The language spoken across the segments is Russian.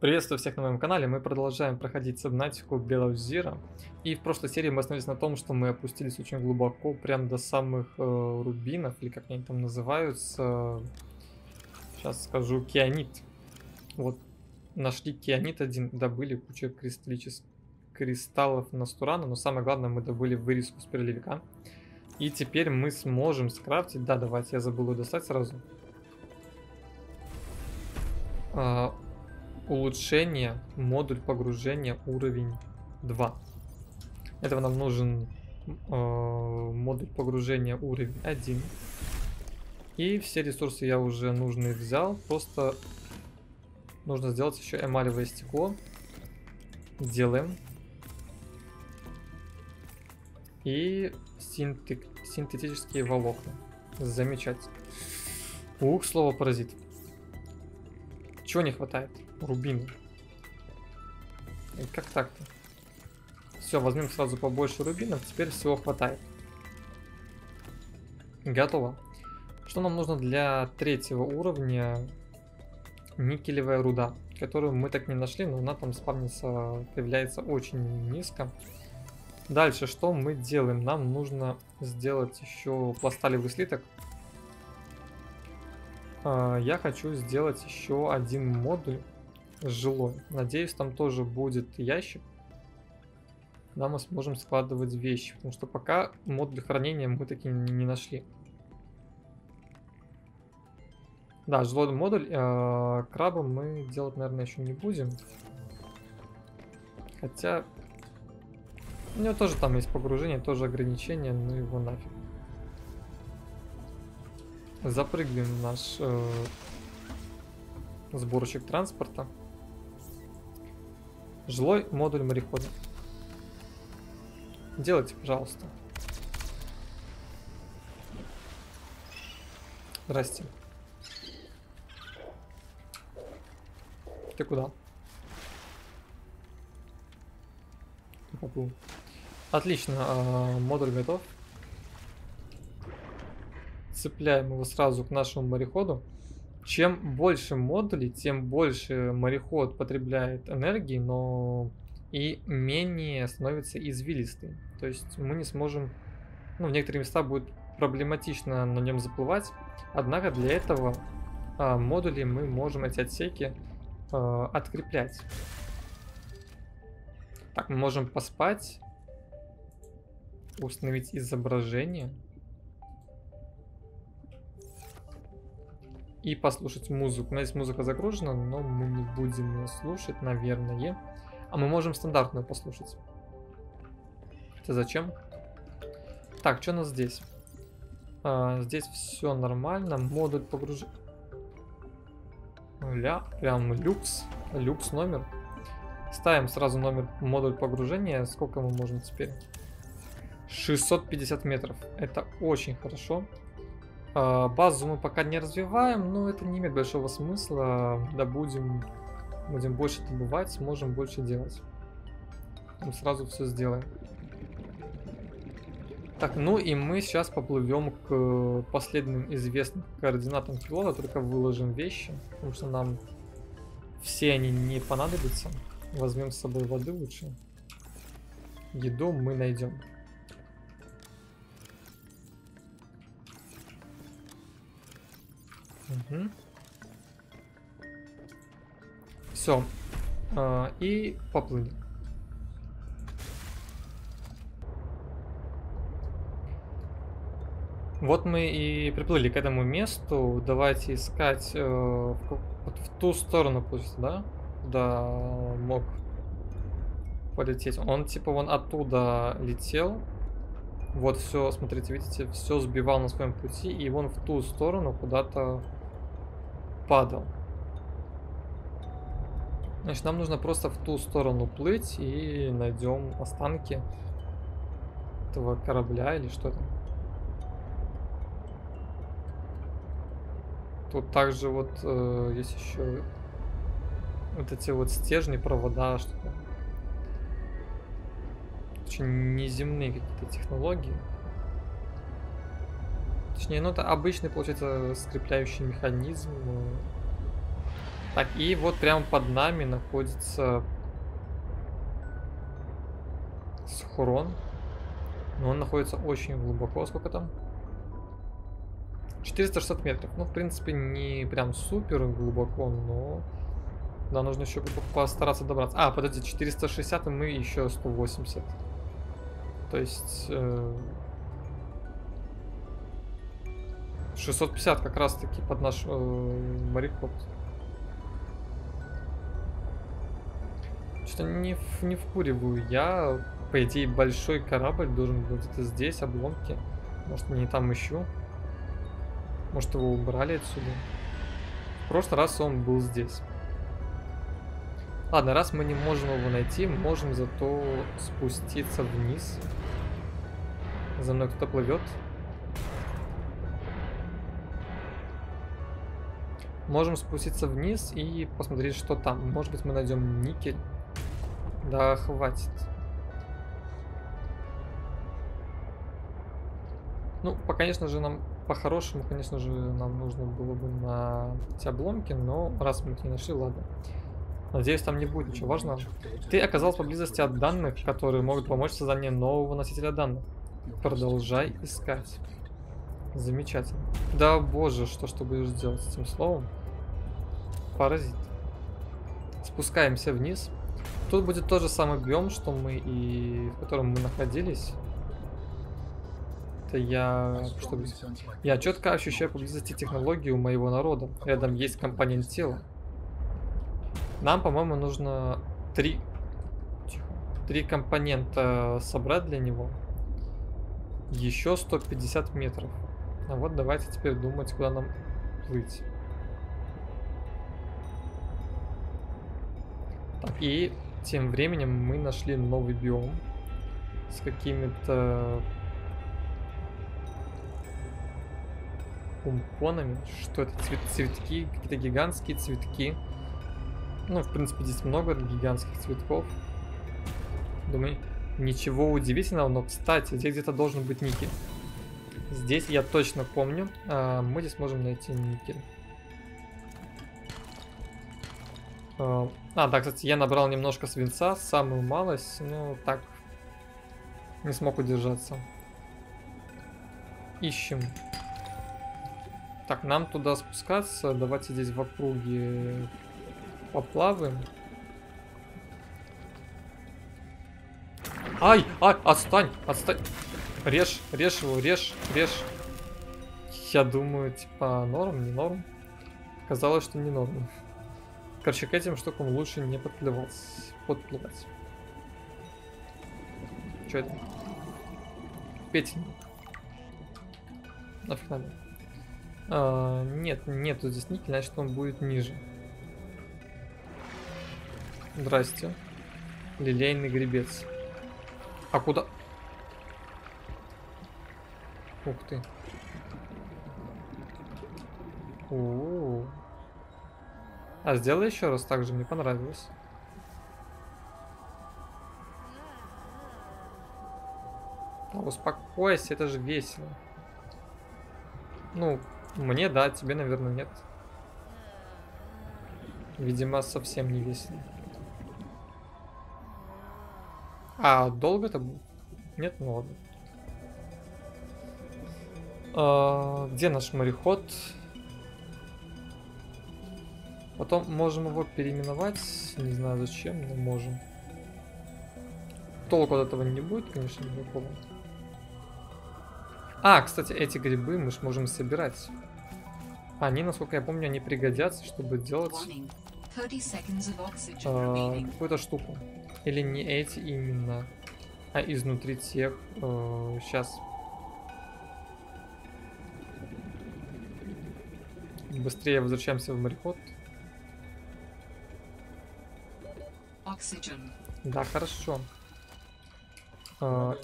Приветствую всех на моем канале, мы продолжаем проходить Сабнатику Белозира. И в прошлой серии мы остановились на том, что мы опустились очень глубоко, прям до самых э, рубинов, или как они там называются. Сейчас скажу, кианит. Вот, нашли кианит один, добыли кучу кристаллических кристаллов Настурана, но самое главное, мы добыли вырезку с переливика. И теперь мы сможем скрафтить, да, давайте, я забыл ее достать сразу. А, улучшение, модуль погружения уровень 2. Этого нам нужен э, модуль погружения уровень 1. И все ресурсы я уже нужные взял. Просто нужно сделать еще эмалевое стекло. Делаем. И синтет синтетические волокна. Замечательно. Ух, слово паразит. Чего не хватает? Рубин. Как так-то? Все, возьмем сразу побольше рубинов, теперь всего хватает. Готово. Что нам нужно для третьего уровня? Никелевая руда, которую мы так не нашли, но она там спавнится, появляется очень низко. Дальше, что мы делаем? Нам нужно сделать еще пласталевый слиток. А, я хочу сделать еще один модуль жилой. Надеюсь, там тоже будет ящик, куда мы сможем складывать вещи. Потому что пока модуль хранения мы таки не нашли. Да, жилой модуль. Э, краба мы делать, наверное, еще не будем. Хотя... У него тоже там есть погружение, тоже ограничения, но его нафиг. Запрыгиваем в наш э, сборщик транспорта. Жилой модуль морехода. Делайте, пожалуйста. Здрасте. Ты куда? Поплыл. Отлично, э, модуль готов цепляем его сразу к нашему мореходу. Чем больше модулей, тем больше мореход потребляет энергии, но и менее становится извилистым. То есть мы не сможем, ну, в некоторые места будет проблематично на нем заплывать. Однако для этого а, модули мы можем эти отсеки а, откреплять. Так, мы можем поспать, установить изображение. И послушать музыку. У меня здесь музыка загружена, но мы не будем ее слушать, наверное. А мы можем стандартную послушать. Это зачем? Так, что у нас здесь? А, здесь все нормально. Модуль погружения. Ля, прям люкс. Люкс номер. Ставим сразу номер модуль погружения. Сколько мы можем теперь? 650 метров. Это очень хорошо. Базу мы пока не развиваем, но это не имеет большого смысла. Добудем, будем больше добывать, сможем больше делать. Мы сразу все сделаем. Так, ну и мы сейчас поплывем к последним известным координатам пилота, только выложим вещи, потому что нам все они не понадобятся. Возьмем с собой воды лучше. Еду мы найдем. Угу. Все. А, и поплыли. Вот мы и приплыли к этому месту. Давайте искать э, в, в ту сторону, пусть, да? Да, мог полететь. Он типа вон оттуда летел. Вот все, смотрите, видите, все сбивал на своем пути, и вон в ту сторону куда-то падал. Значит, нам нужно просто в ту сторону плыть и найдем останки этого корабля или что там. Тут также вот э, есть еще вот эти вот стержни, провода, что то Очень неземные какие-то технологии. Точнее, ну это обычный, получается, скрепляющий механизм. Так, и вот прямо под нами находится Схурон. Но он находится очень глубоко. Сколько там? 460 метров. Ну, в принципе, не прям супер глубоко, но... Да, нужно еще постараться добраться. А, подожди, 460 и мы еще 180. То есть... Э... 650 как раз таки под наш э, мореход. Что-то не, не вкуриваю. Я, по идее, большой корабль должен быть где-то здесь, обломки. Может, не там ищу. Может, его убрали отсюда. В прошлый раз он был здесь. Ладно, раз мы не можем его найти, можем зато спуститься вниз. За мной кто-то плывет. Можем спуститься вниз и посмотреть, что там. Может быть, мы найдем никель. Да, хватит. Ну, по, конечно же, нам по-хорошему, конечно же, нам нужно было бы на эти обломки, но раз мы их не нашли, ладно. Надеюсь, там не будет ничего важного. Ты оказался поблизости от данных, которые могут помочь в создании нового носителя данных. Продолжай искать. Замечательно. Да боже, что ж ты будешь делать с этим словом? Паразит. Спускаемся вниз. Тут будет тот же самый биом, что мы и в котором мы находились это я... Что я четко ощущаю поблизости технологии у моего народа. Рядом есть компонент тела. Нам, по-моему, нужно три... Три компонента собрать для него. Еще 150 метров. А вот давайте теперь думать, куда нам плыть. И тем временем мы нашли новый биом с какими-то помпонами. Что это? Цвет цветки, какие-то гигантские цветки. Ну, в принципе, здесь много гигантских цветков. Думаю, ничего удивительного, но, кстати, здесь где-то должен быть никель. Здесь я точно помню, а, мы здесь можем найти никель. А, а, да, кстати, я набрал немножко свинца, самую малость, ну, так, не смог удержаться. Ищем. Так, нам туда спускаться. Давайте здесь в округе поплаваем. Ай, ай, отстань, отстань. Режь, режь его, режь, режь. Я думаю, типа, норм, не норм. Казалось, что не норм. Короче, к этим штукам лучше не подплывать. Подплывать. Что это? Петель. Нафиг надо. А, нет, нету здесь никель, значит он будет ниже. Здрасте. Лилейный гребец. А куда? Ух ты. У -у -у. А сделай еще раз так же, мне понравилось. Да успокойся, это же весело. Ну, мне да, тебе, наверное, нет. Видимо, совсем не весело. А долго-то... Нет, ну ладно. А, где наш мореход? Потом можем его переименовать. Не знаю зачем, но можем. Толку от этого не будет, конечно, никакого. А, кстати, эти грибы мы же можем собирать. Они, насколько я помню, они пригодятся, чтобы делать э, какую-то штуку. Или не эти именно, а изнутри тех. Э, сейчас. Быстрее возвращаемся в мореход. Да, хорошо. А,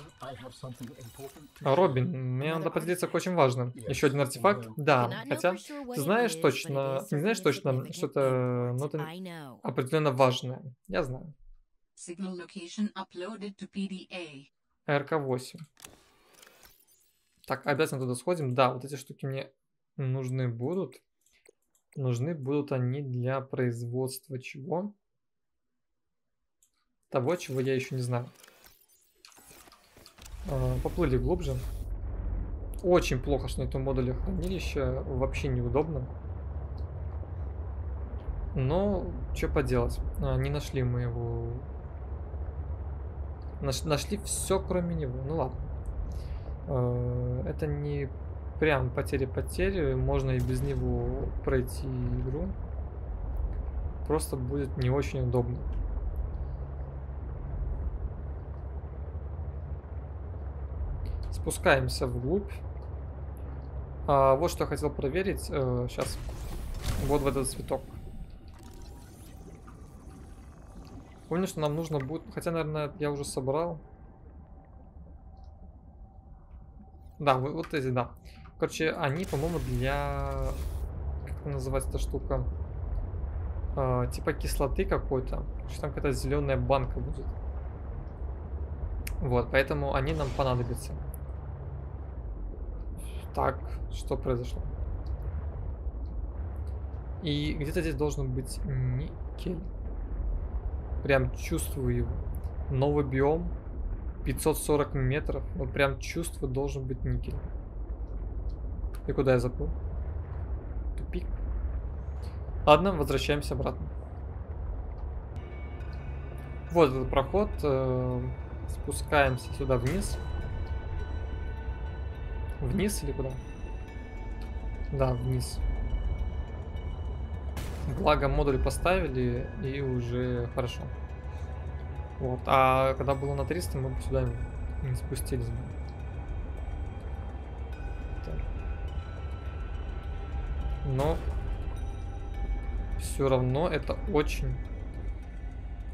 Робин, мне надо поделиться очень важным. Еще один артефакт? Да, хотя ты знаешь точно, не знаешь точно, что это, но это определенно важное. Я знаю. РК-8. Так, обязательно туда сходим. Да, вот эти штуки мне нужны будут. Нужны будут они для производства чего? Того, чего я еще не знаю. А, поплыли глубже. Очень плохо, что на этом модуле хранилища. Вообще неудобно. Но, что поделать. А, не нашли мы его. Наш, нашли все, кроме него. Ну ладно. А, это не прям потери-потери. Можно и без него пройти игру. Просто будет не очень удобно. Спускаемся вглубь. А, вот что я хотел проверить. Э, сейчас. Вот в этот цветок. Помню, что нам нужно будет... Хотя, наверное, я уже собрал. Да, вот эти, да. Короче, они, по-моему, для... Как это называется эта штука? Э, типа кислоты какой-то. Что там какая-то зеленая банка будет. Вот, поэтому они нам понадобятся. Так, что произошло? И где-то здесь должен быть никель. Прям чувствую его. Новый биом. 540 метров. Вот прям чувствую, должен быть никель. И куда я заплыл? Тупик. Ладно, возвращаемся обратно. Вот этот проход. Э, спускаемся сюда вниз. Вниз или куда? Да, вниз. Благо модуль поставили и уже хорошо. Вот. А когда было на 300, мы бы сюда не спустились бы. Но все равно это очень,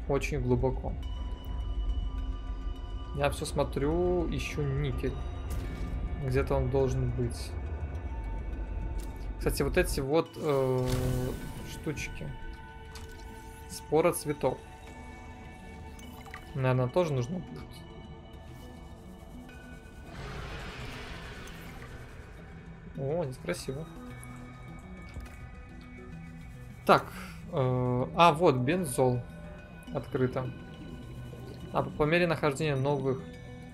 очень глубоко. Я все смотрю, ищу никель. Где-то он должен быть. Кстати, вот эти вот э, штучки. Спора цветов. Наверное, тоже нужно будет. О, здесь красиво. Так. Э, а, вот, бензол. Открыто. А по мере нахождения новых...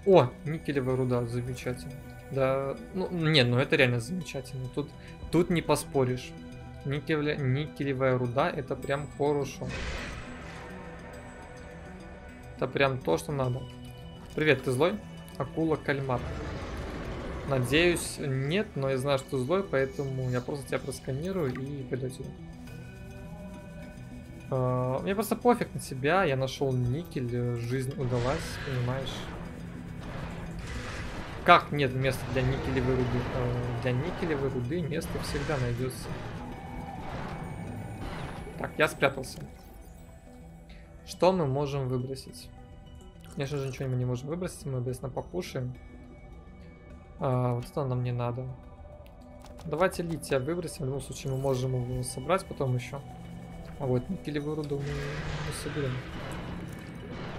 О, никелевая руда, замечательно. Да, ну, нет, ну это реально замечательно. Тут, тут не поспоришь. Никеле, никелевая руда это прям хорошо. Это прям то, что надо. Привет, ты злой? Акула кальмар. Надеюсь, нет, но я знаю, что злой, поэтому я просто тебя просканирую и пойду отсюда. Uh, мне просто пофиг на тебя, я нашел никель, жизнь удалась, понимаешь? Как нет места для никелевой руды? Uh, для никелевой руды место всегда найдется. Так, я спрятался. Что мы можем выбросить? Конечно же, ничего мы не можем выбросить, мы обязательно покушаем. Uh, вот это нам не надо. Давайте лития выбросим, в любом случае мы можем его собрать потом еще. А вот никелевую руду мы не соберем.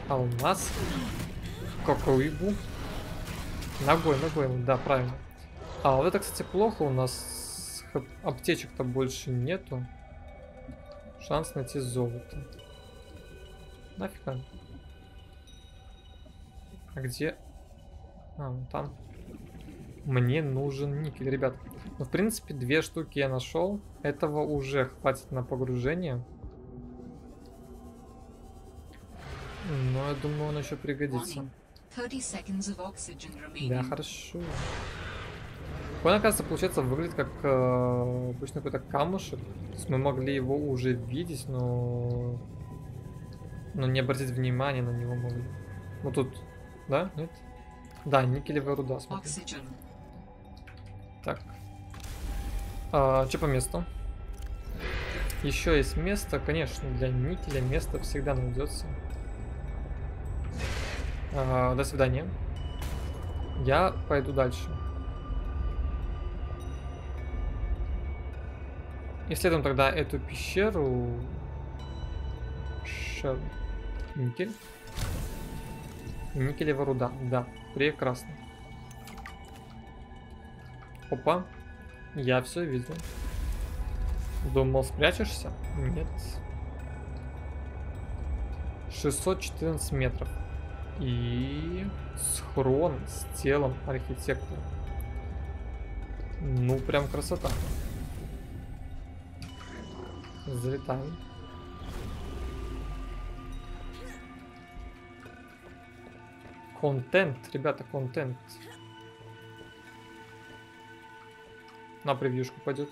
Алмаз. Как рыбу. Ногой, ногой, да, правильно. А, вот это, кстати, плохо. У нас аптечек-то больше нету. Шанс найти золото. Нафиг. А где? А, вон там. Мне нужен никель, ребят. Ну, в принципе, две штуки я нашел. Этого уже хватит на погружение. Но я думаю, он еще пригодится. Да, хорошо. Он, оказывается, получается, выглядит как э, обычно какой-то камушек. То есть мы могли его уже видеть, но... Но не обратить внимания на него могли. Вот тут, да? Нет? Да, никелевая руда, смотри. Так. А, что по месту? Еще есть место, конечно, для никеля место всегда найдется. А, до свидания. Я пойду дальше. Исследуем тогда эту пещеру. Шер... Никель. Никелевая руда. Да, прекрасно. Опа. Я все видел. Думал, спрячешься? Нет. 614 метров. И схрон с телом архитектора. Ну, прям красота. Залетаем. Контент, ребята, контент. На превьюшку пойдет.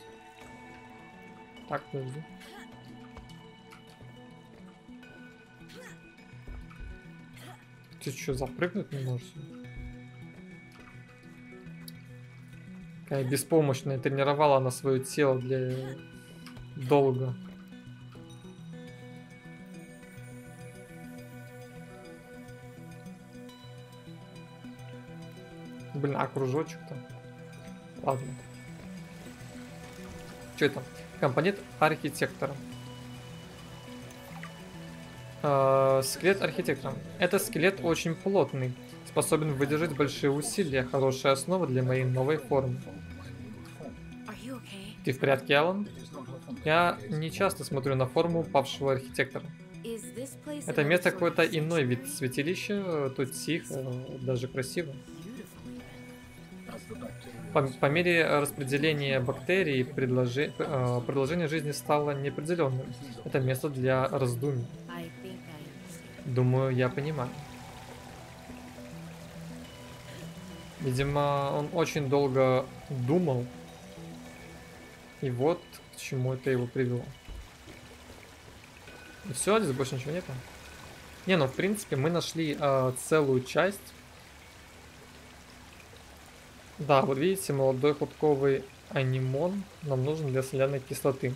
Так, подожди. Ты что, запрыгнуть не можешь? Какая беспомощная, тренировала она свое тело для долго. Блин, а кружочек-то? Ладно. Что это? Компонент архитектора. Э, скелет архитектора. Этот скелет очень плотный, способен выдержать большие усилия, хорошая основа для моей новой формы. Ты в порядке, Алан? Я не часто смотрю на форму павшего архитектора. Это место какой-то иной вид святилища, тут тихо, даже красиво. По, по мере распределения бактерий предложи, э, продолжение жизни стало неопределенным. Это место для раздумий. Думаю, я понимаю. Видимо, он очень долго думал. И вот к чему это его привело. И все, здесь больше ничего нету. Не, ну в принципе мы нашли э, целую часть да, вот видите, молодой худковый анимон нам нужен для соляной кислоты.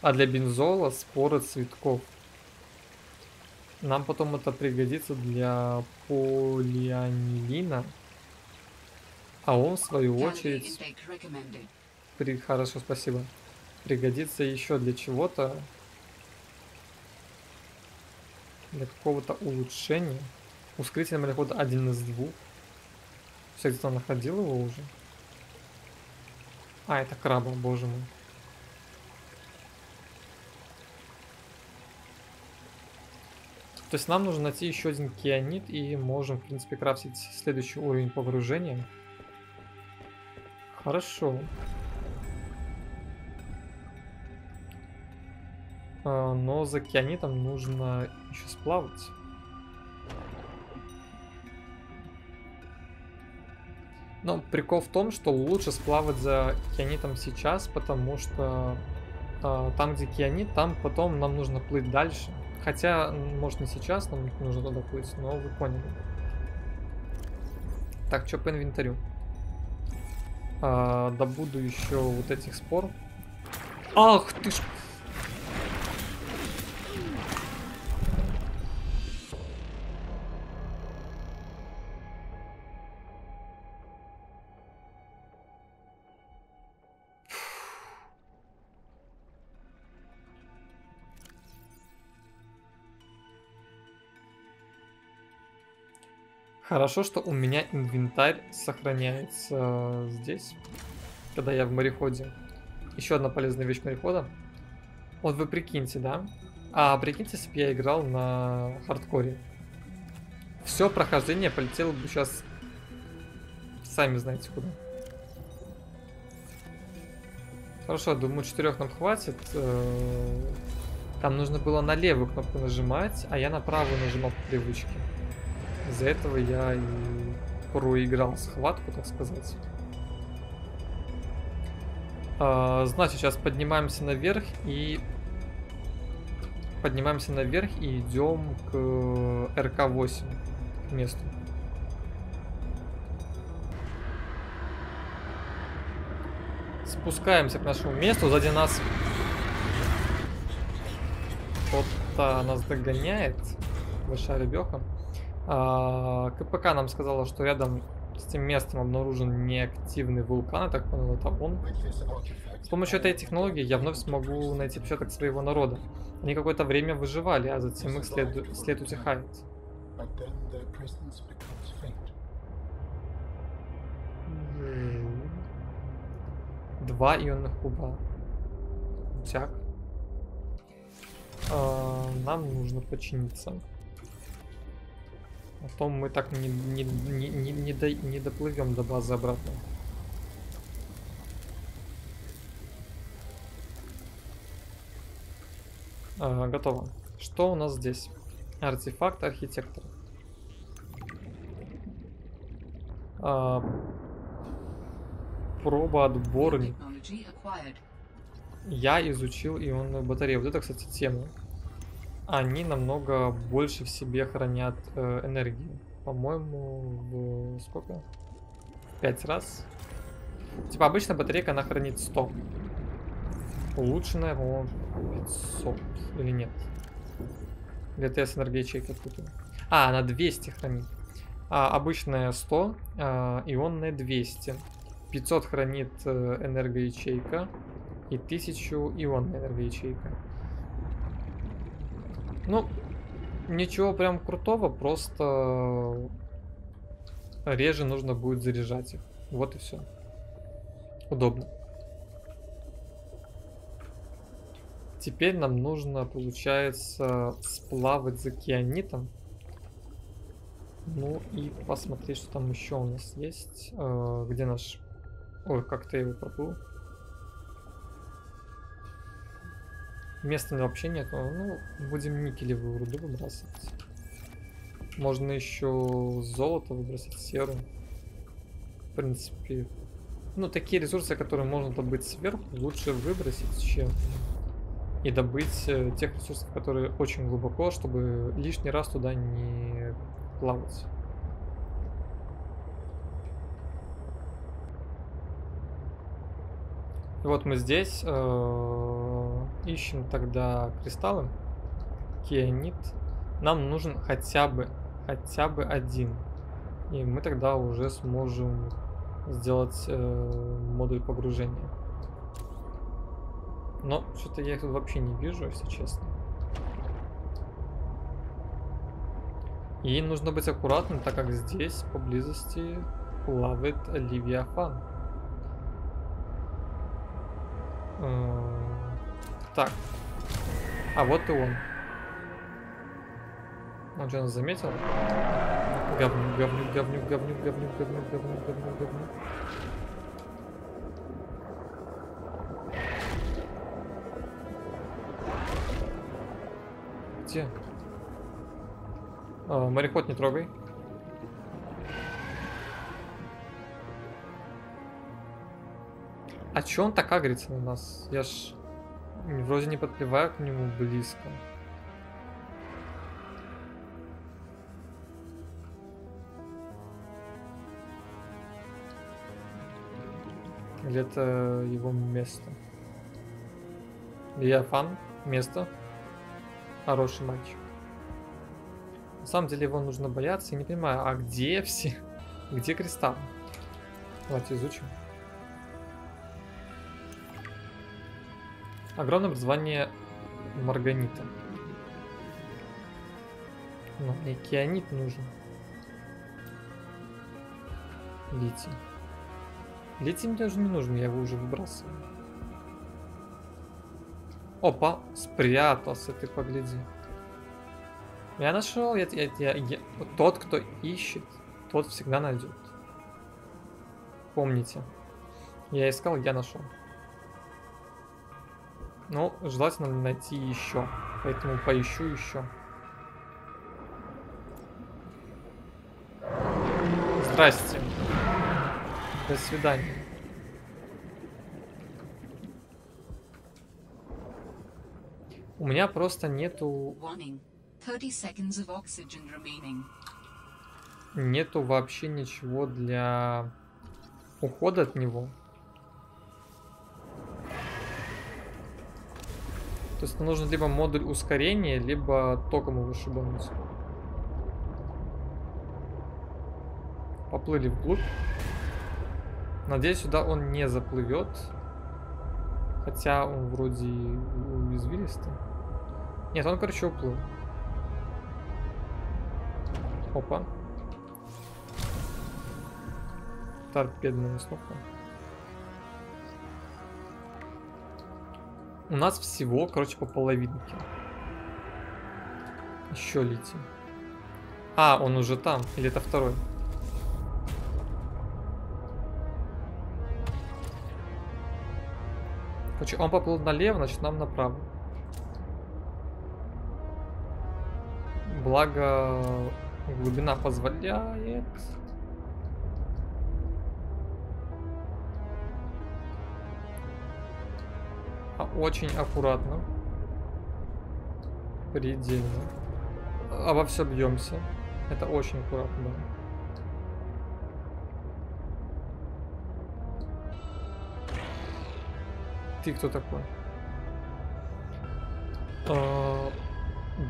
А для бензола споры цветков. Нам потом это пригодится для полианилина. А он, в свою очередь... При... Хорошо, спасибо. Пригодится еще для чего-то. Для какого-то улучшения. Ускоритель морехода один из двух. Кстати, кто находил его уже? А, это краба, боже мой. То есть нам нужно найти еще один кианит и можем, в принципе, крафтить следующий уровень погружения. Хорошо. А, но за кианитом нужно еще сплавать. Но прикол в том, что лучше сплавать за кианитом сейчас, потому что э, там, где кианит, там потом нам нужно плыть дальше. Хотя, может не сейчас нам нужно туда плыть, но вы поняли. Так, что по инвентарю? А, добуду еще вот этих спор. Ах ты ж Хорошо, что у меня инвентарь сохраняется здесь, когда я в мореходе. Еще одна полезная вещь морехода. Вот вы прикиньте, да? А прикиньте, если бы я играл на хардкоре. Все прохождение полетело бы сейчас... Сами знаете куда. Хорошо, думаю, четырех нам хватит. Э, там нужно было на левую кнопку нажимать, а я на правую нажимал по привычке. Из-за этого я и проиграл схватку, так сказать. А, значит, сейчас поднимаемся наверх и... Поднимаемся наверх и идем к РК-8, к месту. Спускаемся к нашему месту, сзади нас кто-то нас догоняет. Большая ребеха. А, КПК нам сказала, что рядом с этим местом обнаружен неактивный вулкан, я так понял, это он. С помощью этой технологии я вновь смогу найти отпечаток своего народа. Они какое-то время выживали, а затем их след, след утихает. Два ионных куба. Крутяк. А, нам нужно починиться. А то мы так не, не, не, не, не, до, не доплывем до базы обратно. А, готово. Что у нас здесь? Артефакт архитектора. А, проба отборник. Я изучил ионную батарею. Вот это, кстати, тема. Они намного больше в себе хранят э, энергию. По-моему, в сколько? Пять раз. Типа обычно батарейка она хранит 100. Улучшенная, по-моему, 500. Или нет? Где-то я с энергоячейкой путаю. А, она 200 хранит. А, обычная 100, а, ионная 200. 500 хранит э, энергоячейка и 1000 ионная энергоячейка. Ну, ничего прям крутого, просто реже нужно будет заряжать их. Вот и все. Удобно. Теперь нам нужно, получается, сплавать за кианитом. Ну и посмотреть, что там еще у нас есть. Э, где наш... Ой, как-то я его проплыл. Места вообще нет. Ну, будем никелевую руду выбрасывать. Можно еще золото выбросить, серу. В принципе, ну, такие ресурсы, которые можно добыть сверху, лучше выбросить, чем и добыть э, тех ресурсов, которые очень глубоко, чтобы лишний раз туда не плавать. И вот мы здесь э, ищем тогда кристаллы. Кианит. Нам нужен хотя бы, хотя бы один. И мы тогда уже сможем сделать э, модуль погружения. Но что-то я их вообще не вижу, если честно. И нужно быть аккуратным, так как здесь поблизости плавает Ливиафан. Так. А вот и он. Он что, нас заметил? Говнюк, говнюк, говнюк, говнюк, говнюк, говнюк, говнюк, говнюк, говнюк. Где? А, мореход не трогай. А чё он так агрится на нас? Я ж вроде не подплываю к нему близко. Или это его место? Я фан, место. Хороший мальчик. На самом деле его нужно бояться. Я не понимаю, а где все? Где кристалл? Давайте изучим. Огромное образование марганита. Ну, мне кианит нужен. Литий. Литий мне уже не нужен, я его уже выбрасываю. Опа, спрятался, ты погляди. Я нашел, я, я, я, я, тот, кто ищет, тот всегда найдет. Помните. Я искал, я нашел. Ну, желательно найти еще. Поэтому поищу еще. Здрасте. До свидания. У меня просто нету... Нету вообще ничего для ухода от него. То есть нужно либо модуль ускорения, либо током его вышибануть. Поплыли вглубь. Надеюсь, сюда он не заплывет. Хотя он вроде уязвилистый. Нет, он, короче, уплыл. Опа. Торпедная установка. У нас всего, короче, по половинке. Еще летим. А, он уже там. Или это второй? Короче, он поплыл налево, значит нам направо. Благо, глубина позволяет. Очень аккуратно. Предельно. Обо все бьемся. Это очень аккуратно. Ты кто такой? А,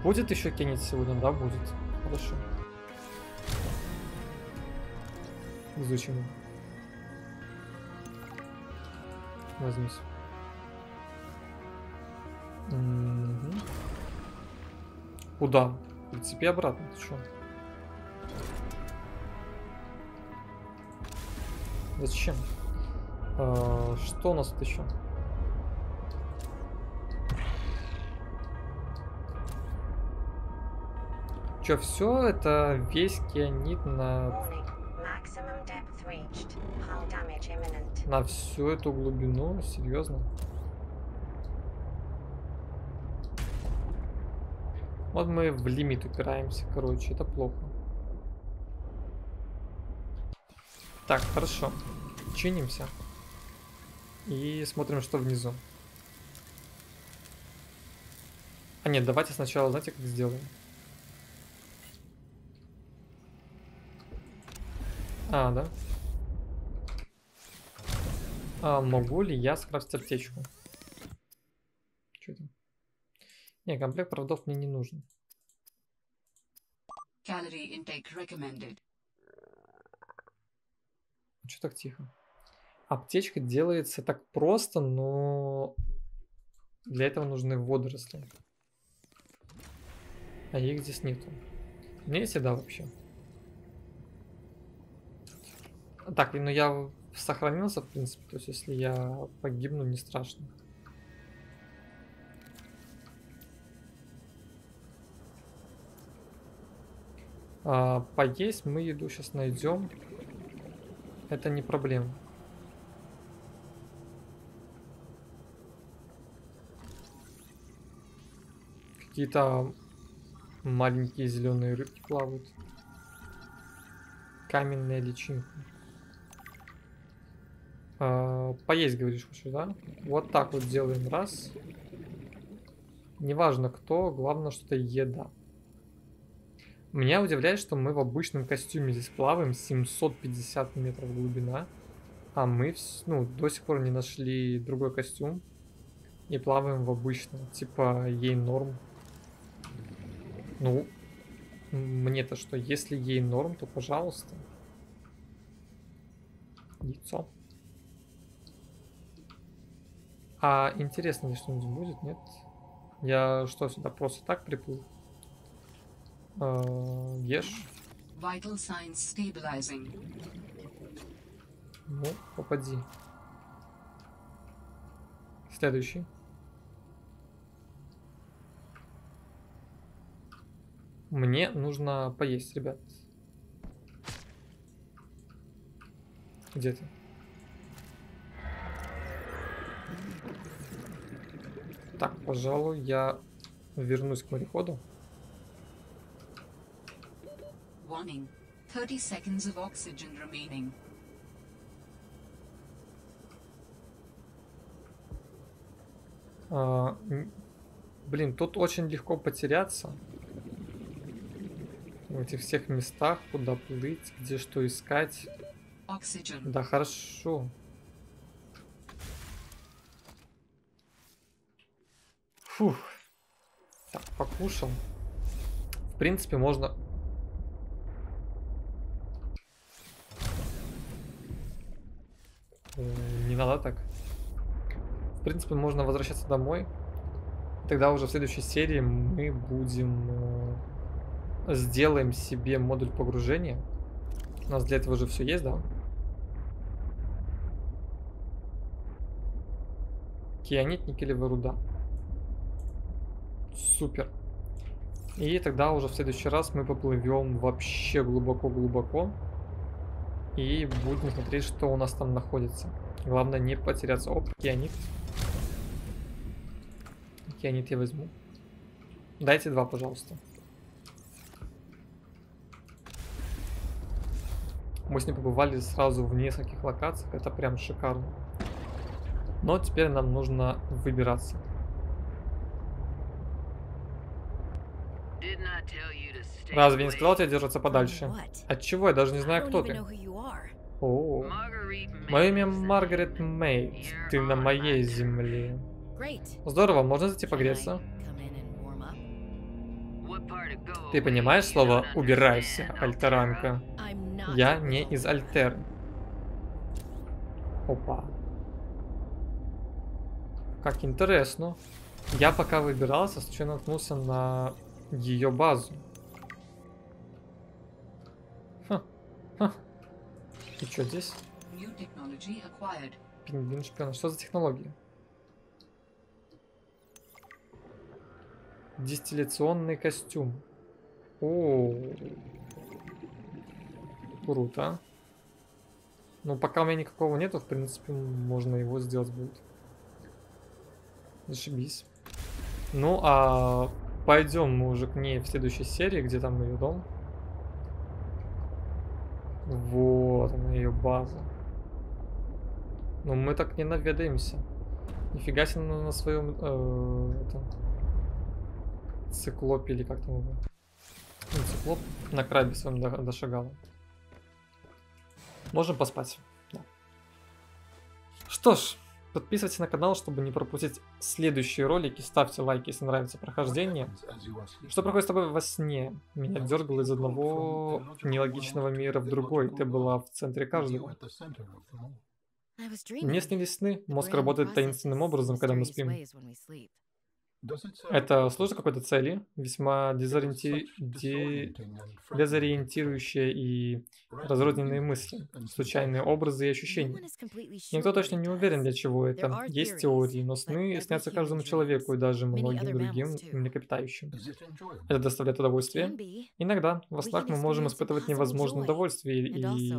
будет еще кинет сегодня? Да, будет. Хорошо. Изучим. Возьмись. Угу. Куда? В принципе, обратно. Ты что? Зачем? А, что у нас тут еще? Че, все это весь кианит на... На всю эту глубину? Серьезно? Вот мы в лимит упираемся, короче, это плохо. Так, хорошо. Чинимся. И смотрим, что внизу. А нет, давайте сначала, знаете, как сделаем? А, да? А могу ли я скрафтить аптечку? Что там? Не, комплект проводов мне не нужен. Что так тихо? Аптечка делается так просто, но для этого нужны водоросли. А их здесь нету. Меня есть еда вообще. Так, ну я сохранился, в принципе. То есть, если я погибну, не страшно. А, поесть мы еду сейчас найдем. Это не проблема. Какие-то маленькие зеленые рыбки плавают. Каменная личинка. А, поесть, говоришь, хочешь, да? Вот так вот делаем. Раз. Неважно кто, главное, что это еда. Меня удивляет, что мы в обычном костюме здесь плаваем 750 метров глубина. А мы ну, до сих пор не нашли другой костюм. И плаваем в обычном. Типа ей норм. Ну, мне-то что, если ей норм, то пожалуйста. Яйцо. А интересно ли что-нибудь будет, нет? Я что, сюда просто так приплыл? Uh, ешь. Vital signs stabilizing. Ну, попади. Следующий. Мне нужно поесть, ребят. Где ты? Так, пожалуй, я вернусь к мореходу. Warning. 30 seconds of oxygen remaining. А, блин, тут очень легко потеряться. В этих всех местах, куда плыть, где что искать. Oxygen. Да, хорошо. Фух. Так, покушал. В принципе, можно... Э, не надо так. В принципе, можно возвращаться домой. Тогда уже в следующей серии мы будем... Э, сделаем себе модуль погружения. У нас для этого же все есть, да? Кианит, никелевая руда. Супер. И тогда уже в следующий раз мы поплывем вообще глубоко-глубоко. И будем смотреть, что у нас там находится. Главное не потеряться. Оп, кианит. Кианит я возьму. Дайте два, пожалуйста. Мы с ним побывали сразу в нескольких локациях. Это прям шикарно. Но теперь нам нужно выбираться. Разве не сказал тебе держаться подальше? От чего? Я даже не знаю, кто ты. О, мое имя Маргарет Мейт. Ты на моей земле. Здорово, можно зайти погреться? Ты понимаешь слово «убирайся», Альтеранка? Я не из Альтер. Опа. Как интересно. Я пока выбирался, случайно наткнулся на ее базу. Ха. Ха. И что здесь? Пингвин шпион. Что за технологии? Дистилляционный костюм. О, круто. Ну, пока у меня никакого нету, в принципе, можно его сделать будет. Зашибись. Ну, а пойдем мы уже к ней в следующей серии, где там ее дом. Вот она, ее база. Но мы так не наведаемся. Нифига себе на, на своем э, это, циклопе или как там его. Ну, циклоп на крабе своем до. Можем поспать. Да. Что ж, Подписывайтесь на канал, чтобы не пропустить следующие ролики. Ставьте лайки, если нравится прохождение. Что происходит с тобой во сне? Меня дергало из одного нелогичного мира в другой. Ты была в центре каждого. Мне снились сны. Мозг работает таинственным образом, когда мы спим. Это служит какой-то цели, весьма дезориенти... де... дезориентирующие и разрозненные мысли, случайные образы и ощущения. Никто точно не уверен, для чего это. Есть теории, но сны снятся каждому человеку и даже многим другим млекопитающим. Это доставляет удовольствие. Иногда во снах мы можем испытывать невозможное удовольствие и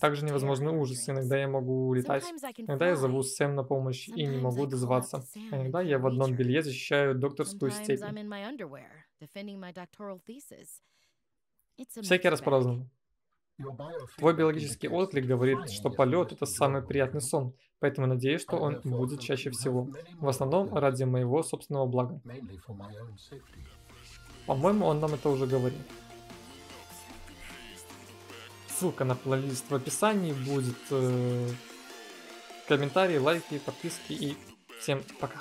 также невозможный ужас. Иногда я могу летать, иногда я зову Сэм на помощь и не могу дозваться. А иногда я в одном белье защищаю получаю докторскую степень. Всякий раз по-разному. Твой биологический отклик говорит, что полет это самый приятный сон, поэтому надеюсь, что он будет чаще всего. В основном ради моего собственного блага. По-моему, он нам это уже говорил. Ссылка на плейлист в описании будет. Э, комментарии, лайки, подписки и всем пока.